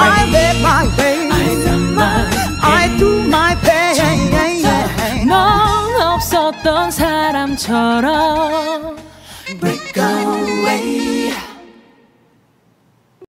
I make my way I do my pain 넌 없었던 사람처럼